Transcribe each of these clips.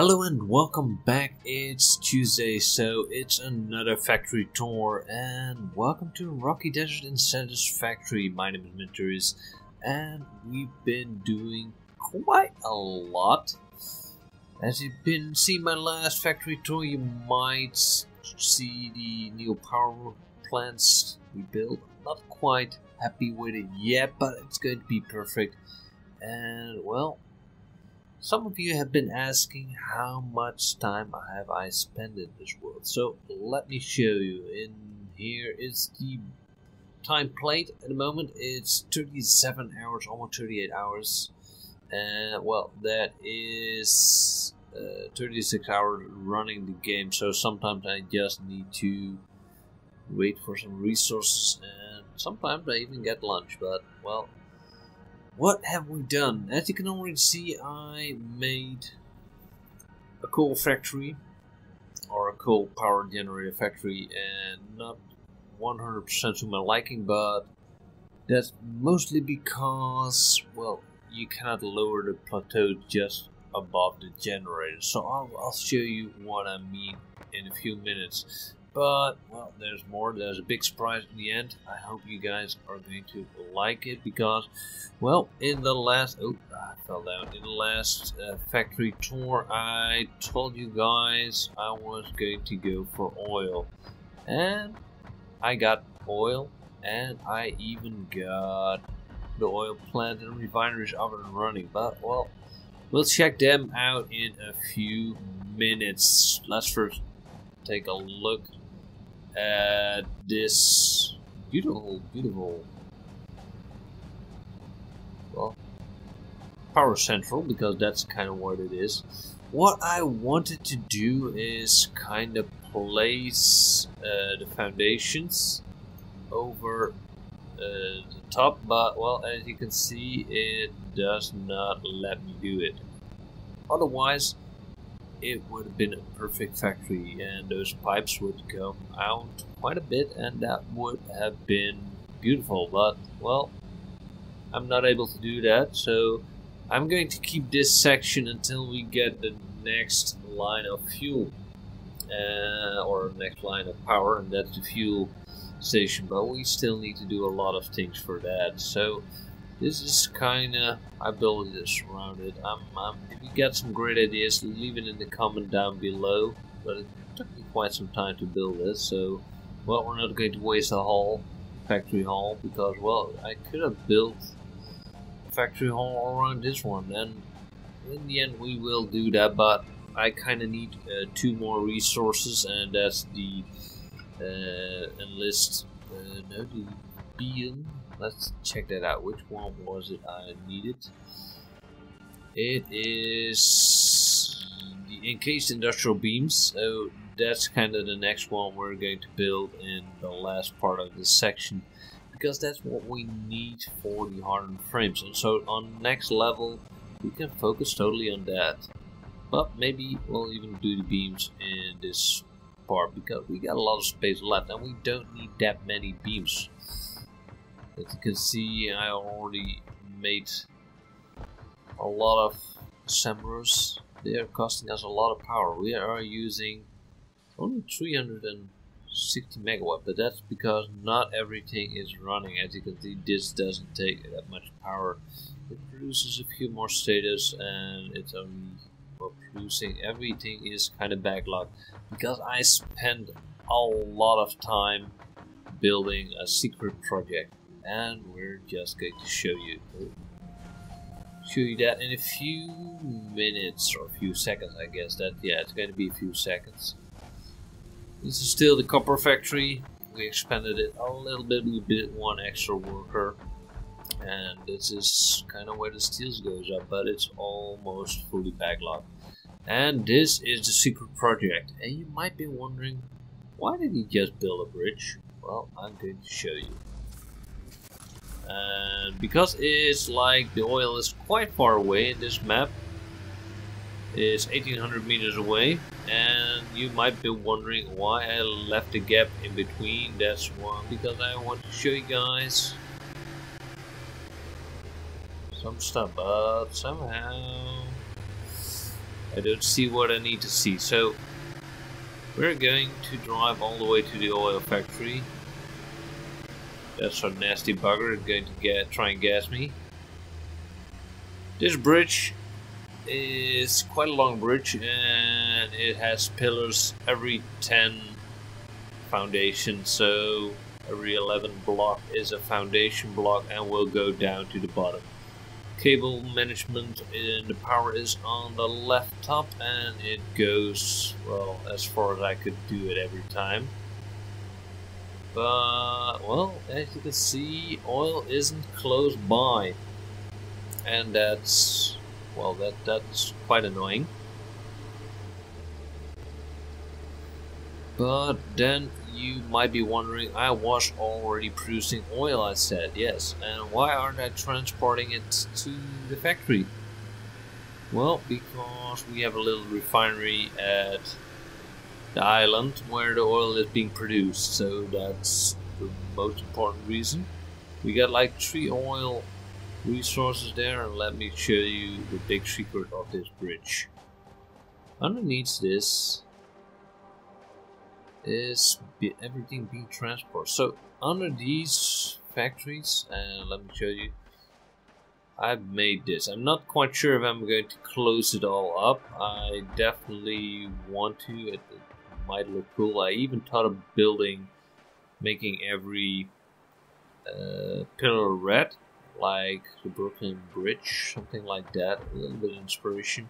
Hello and welcome back. It's Tuesday, so it's another factory tour, and welcome to Rocky Desert Incentives Factory. My name is Menturius, and we've been doing quite a lot. As you've been seeing my last factory tour, you might see the new power plants we built. Not quite happy with it yet, but it's going to be perfect. And well, some of you have been asking how much time have I spent in this world. So let me show you. In here is the time plate at the moment. It's 37 hours, almost 38 hours. And well, that is uh, 36 hours running the game. So sometimes I just need to wait for some resources and sometimes I even get lunch. But well, what have we done? As you can already see, I made a coal factory or a coal power generator factory and not 100% to my liking, but that's mostly because, well, you cannot lower the plateau just above the generator. So I'll, I'll show you what I mean in a few minutes. But, well, there's more. There's a big surprise in the end. I hope you guys are going to like it because, well, in the last... Oh, I fell down. In the last uh, factory tour, I told you guys I was going to go for oil. And I got oil. And I even got the oil plant and refineries up and running. But, well, we'll check them out in a few minutes. Let's first take a look at this beautiful, beautiful, well, Power Central, because that's kind of what it is. What I wanted to do is kind of place uh, the foundations over uh, the top, but well, as you can see, it does not let me do it. Otherwise, it would have been a perfect factory and those pipes would go out quite a bit and that would have been beautiful but well I'm not able to do that so I'm going to keep this section until we get the next line of fuel uh, or next line of power and that's the fuel station but we still need to do a lot of things for that so this is kind of I built this around it. Um, um, if you got some great ideas, leave it in the comment down below. But it took me quite some time to build this, so well, we're not going to waste a hall, factory hall, because well, I could have built factory hall around this one, and in the end we will do that. But I kind of need uh, two more resources, and that's the uh, enlist. Uh, no, the beam let's check that out. Which one was it I needed? It is the encased industrial beams. So that's kind of the next one we're going to build in the last part of this section because that's what we need for the hardened frames. And so on next level, we can focus totally on that. But maybe we'll even do the beams in this part because we got a lot of space left and we don't need that many beams as you can see, I already made a lot of assemblers. They are costing us a lot of power. We are using only 360 megawatt, but that's because not everything is running. As you can see, this doesn't take that much power. It produces a few more stators, and it's only well, producing everything is kind of backlogged because I spent a lot of time building a secret project and we're just going to show you show you that in a few minutes or a few seconds I guess. That yeah it's going to be a few seconds. This is still the copper factory. We expanded it a little bit. We built one extra worker. And this is kind of where the steels goes up but it's almost fully backlogged. And this is the secret project. And you might be wondering why did he just build a bridge? Well I'm going to show you and because it's like the oil is quite far away in this map, it's 1800 meters away, and you might be wondering why I left the gap in between. That's one because I want to show you guys some stuff, but somehow I don't see what I need to see. So we're going to drive all the way to the oil factory. That's a nasty bugger is going to get try and gas me. This bridge is quite a long bridge and it has pillars every 10 foundation so every 11 block is a foundation block and will go down to the bottom. Cable management and the power is on the left top and it goes well as far as I could do it every time well as you can see oil isn't close by. And that's well that that's quite annoying. But then you might be wondering I was already producing oil I said yes. And why aren't I transporting it to the factory? Well because we have a little refinery at the island where the oil is being produced so that's the most important reason we got like three oil resources there and let me show you the big secret of this bridge. Underneath this is everything being transported. So under these factories, and let me show you, I've made this. I'm not quite sure if I'm going to close it all up. I definitely want to. Might look cool. I even thought of building, making every uh, pillar red like the Brooklyn Bridge, something like that, a little bit of inspiration.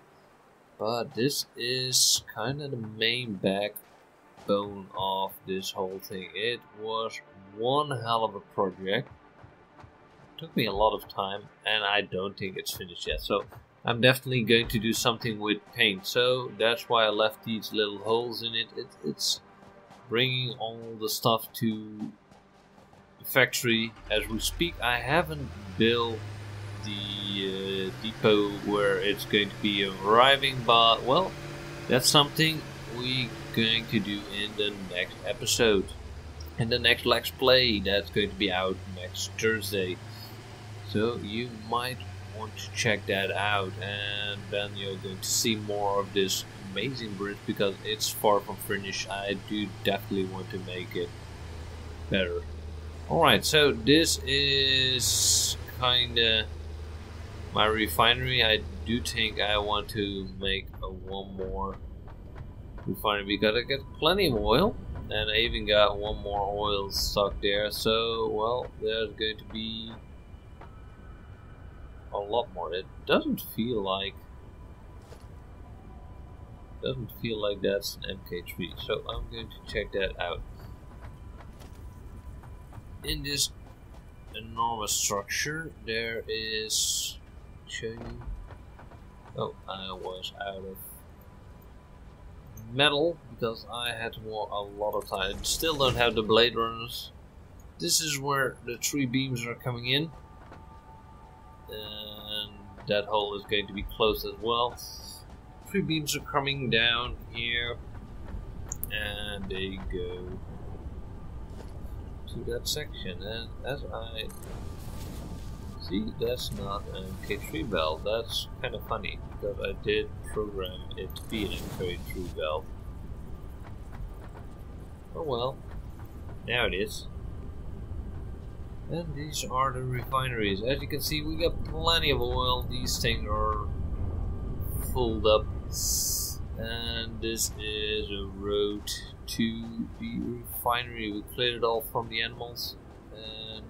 But this is kind of the main backbone of this whole thing. It was one hell of a project. It took me a lot of time, and I don't think it's finished yet. So I'm definitely going to do something with paint. So that's why I left these little holes in it. it it's bringing all the stuff to the factory as we speak. I haven't built the uh, depot where it's going to be arriving, but well, that's something we're going to do in the next episode. In the next Let's Play that's going to be out next Thursday. So you might want to check that out and then you're going to see more of this amazing bridge because it's far from finished. I do definitely want to make it better. Alright, so this is kinda my refinery. I do think I want to make a one more refinery because I get plenty of oil and I even got one more oil stuck there so well there's going to be a lot more. It doesn't feel like doesn't feel like that's an MK3 so I'm going to check that out. In this enormous structure there is you oh I was out of metal because I had to walk a lot of time. Still don't have the blade runners. This is where the three beams are coming in and that hole is going to be closed as well. Three beams are coming down here. And they go to that section. And as I see that's not an MK3 valve. That's kind of funny because I did program it to be an MK3 valve. Oh well. Now it is and these are the refineries. As you can see we got plenty of oil. These things are filled up. And this is a road to the refinery. We cleared it all from the animals, and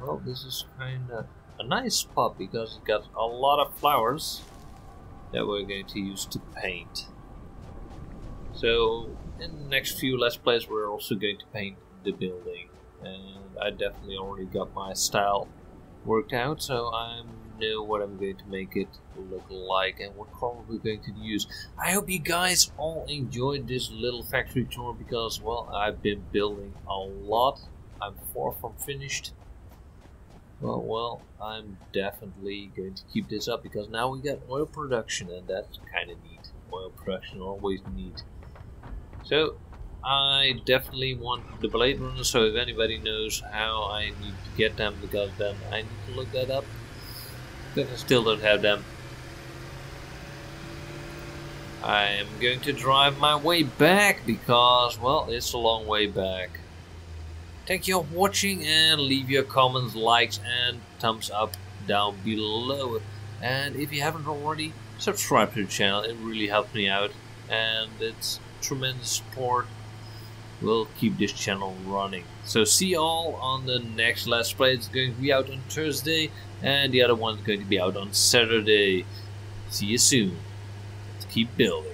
well, this is kind of a nice spot because it got a lot of flowers that we're going to use to paint. So, in the next few Let's Plays, we're also going to paint the building, and I definitely already got my style worked out, so I'm know what I'm going to make it look like and what color we're going to use. I hope you guys all enjoyed this little factory tour because, well, I've been building a lot. I'm far from finished. Well, well, I'm definitely going to keep this up because now we got oil production and that's kind of neat. Oil production always neat. So, I definitely want the Blade Runner, so if anybody knows how I need to get them, because then I need to look that up. I still don't have them. I am going to drive my way back because, well, it's a long way back. Thank you for watching and leave your comments, likes and thumbs up down below. And if you haven't already, subscribe to the channel. It really helps me out and it's tremendous support. We'll keep this channel running. So see you all on the next Let's Play. It's going to be out on Thursday and the other one's going to be out on Saturday. See you soon. Let's keep building.